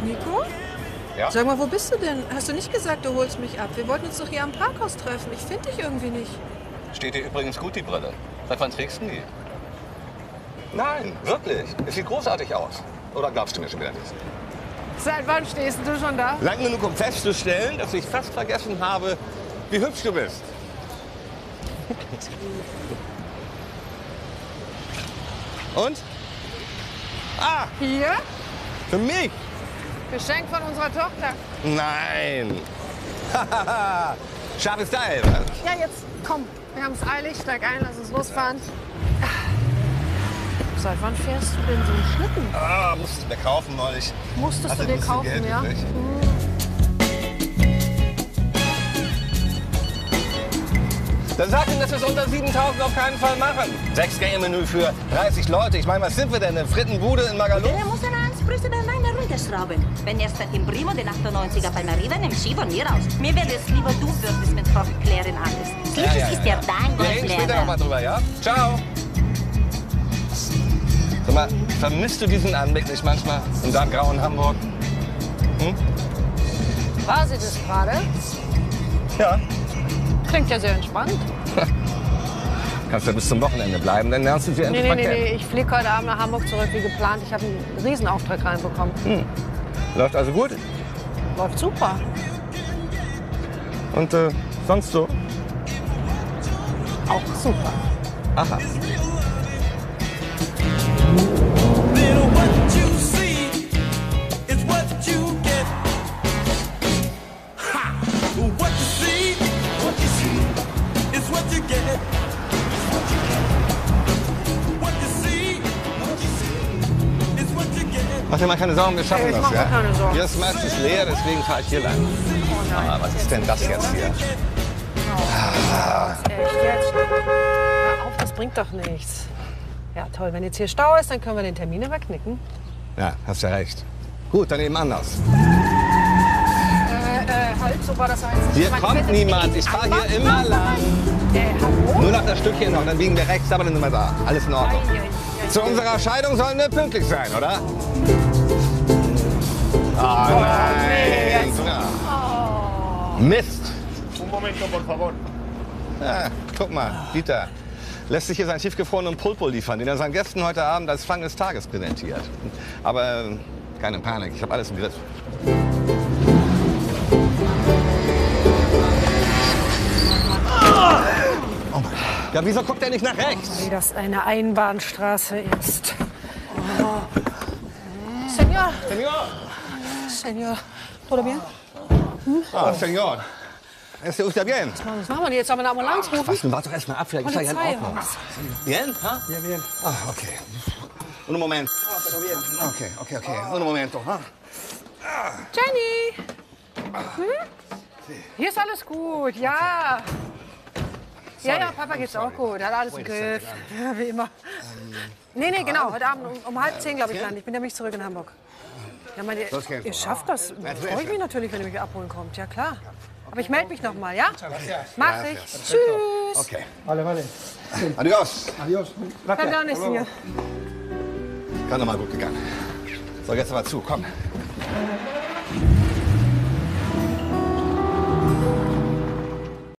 Hallo? Ja? Sag mal, wo bist du denn? Hast du nicht gesagt, du holst mich ab? Wir wollten uns doch hier am Parkhaus treffen. Ich finde dich irgendwie nicht. Steht dir übrigens gut, die Brille. Seit wann trägst du die? Nein, wirklich. Es sieht großartig aus. Oder glaubst du mir schon wieder nicht? Seit wann stehst du schon da? Lang genug, um festzustellen, dass ich fast vergessen habe, wie hübsch du bist. Und? Ah, Hier? für mich? Geschenk von unserer Tochter. Nein. Scharfes Teil. Ja, jetzt komm. Wir haben es eilig. Steig ein, lass uns losfahren. Seit wann fährst du denn so einen Schlitten? Ah, musste ich mir kaufen neulich. Musstest Hatte du dir ein bisschen kaufen, Geld ja? übrig. Dann sag ihm, dass wir es unter 7000 auf keinen Fall machen. Sechs Gänge-Menü für 30 Leute. Ich meine, was sind wir denn? Eine Frittenbude in Magaluf? Der muss einen Ansprüche der Weine runterschrauben. Wenn er statt dem Primo den 98er Palmariva nimmt, Ski von mir aus. Mir wäre es lieber, du würdest mit Frau klären alles. Schließlich ist er dein Wir reden später noch mal Golflehrer. drüber, ja? Ciao. Sag mal, vermisst du diesen Anblick nicht manchmal in deinem grauen Hamburg? War sie das gerade? Ja. Klingt ja sehr entspannt. Kannst ja bis zum Wochenende bleiben, dann lernst du sie Nee, endlich nee, nee, kennen. nee. Ich fliege heute Abend nach Hamburg zurück, wie geplant. Ich habe einen Riesenauftrag reinbekommen. Läuft also gut? Läuft super. Und äh, sonst so? Auch super. Aha. Mach dir mal keine Sorgen, wir schaffen Ich das, mir ja? keine Sorgen. Hier ist meistens leer, deswegen fahre ich hier lang. Ah, was ist denn das jetzt hier? Echt jetzt? Hör auf, das bringt doch nichts. Ja, toll. Wenn jetzt hier Stau ist, dann können wir den Termin aber knicken. Ja, hast ja recht. Gut, dann eben anders. Äh, äh, halt, so war das eins. Hier Ich kommt ich niemand, ich fahre hier immer lang. Äh, hallo? Nur noch das Stückchen noch, dann biegen wir rechts, aber dann sind wir da. Alles in Ordnung. Ei, ei, ei, Zu unserer Scheidung sollen wir pünktlich sein, oder? Ah, nein. Ja. Mist. Un momento, por favor. Ja, guck mal, Dieter lässt sich hier seinen tiefgefrorenen Pulpo liefern, den er seinen Gästen heute Abend als Fang des Tages präsentiert. Aber äh, keine Panik, ich habe alles im Griff. Ja, wieso guckt er nicht nach rechts? Wie das eine Einbahnstraße ist. Senor, Senor! Senor. ¿Todo bien? Ah, Senor. Este usted bien? Was machen wir denn jetzt? Sollen wir eine Ambulanz rufen? Was, nun warte doch erst mal ab, vielleicht ist er ja in Ordnung. Bien? Ha? Bien, bien. Ah, okay. Un Moment. Pero bien. Okay, okay, okay. Un momento. Ha? Jenny! Hm? Hier ist alles gut, ja. Ja, ja, Papa geht's auch gut. Hat alles im Griff. Ja, wie immer. Nee, nee, genau. Heute Abend um, um halb zehn, glaube ich, lande ich. bin nämlich zurück in Hamburg. Ja, meine, ihr schafft das. Freue ich mich natürlich, wenn ihr mich abholen kommt. Ja, klar. Aber ich melde mich noch mal, ja? Mach ich. Tschüss. Okay. Vale, vale. Adios. Gracias. Perdón, señor. Gerade noch mal gut gegangen. So, jetzt aber zu, komm.